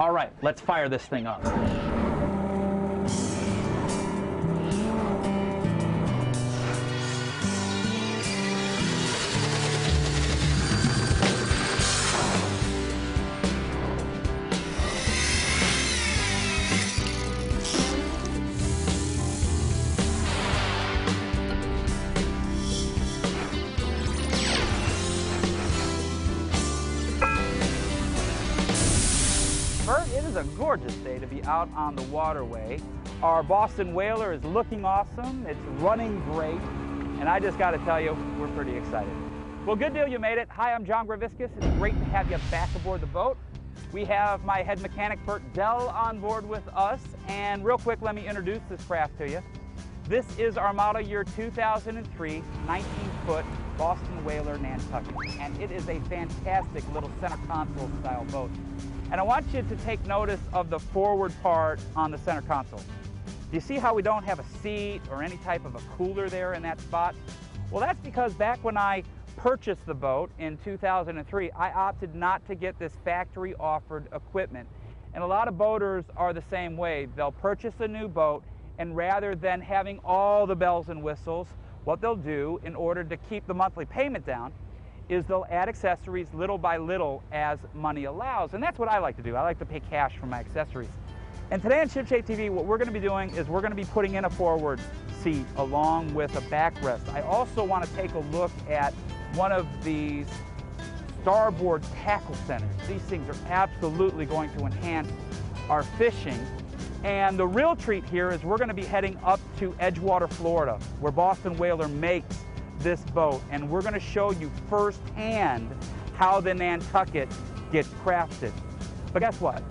All right, let's fire this thing up. Bert, it is a gorgeous day to be out on the waterway. Our Boston Whaler is looking awesome, it's running great, and I just got to tell you, we're pretty excited. Well, good deal, you made it. Hi, I'm John Greviskis. It's great to have you back aboard the boat. We have my head mechanic, Bert Dell, on board with us, and real quick, let me introduce this craft to you. This is our model year 2003 19-foot Boston Whaler Nantucket, and it is a fantastic little center console style boat. And I want you to take notice of the forward part on the center console. Do you see how we don't have a seat or any type of a cooler there in that spot? Well, that's because back when I purchased the boat in 2003, I opted not to get this factory offered equipment. And a lot of boaters are the same way. They'll purchase a new boat and rather than having all the bells and whistles, what they'll do in order to keep the monthly payment down is they'll add accessories little by little as money allows. And that's what I like to do. I like to pay cash for my accessories. And today on Shipshape TV, what we're going to be doing is we're going to be putting in a forward seat along with a backrest. I also want to take a look at one of these starboard tackle centers. These things are absolutely going to enhance our fishing. And the real treat here is we're going to be heading up to Edgewater, Florida, where Boston Whaler makes this boat. And we're going to show you firsthand how the Nantucket gets crafted. But guess what?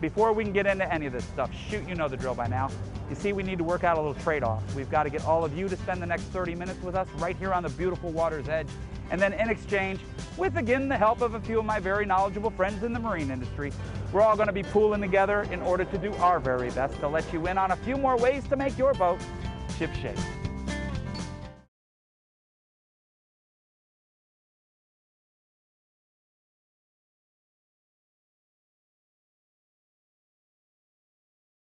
Before we can get into any of this stuff, shoot, you know the drill by now. You see, we need to work out a little trade-off. We've got to get all of you to spend the next 30 minutes with us right here on the beautiful water's edge. And then in exchange, with again the help of a few of my very knowledgeable friends in the marine industry, we're all going to be pooling together in order to do our very best to let you in on a few more ways to make your boat ship shape.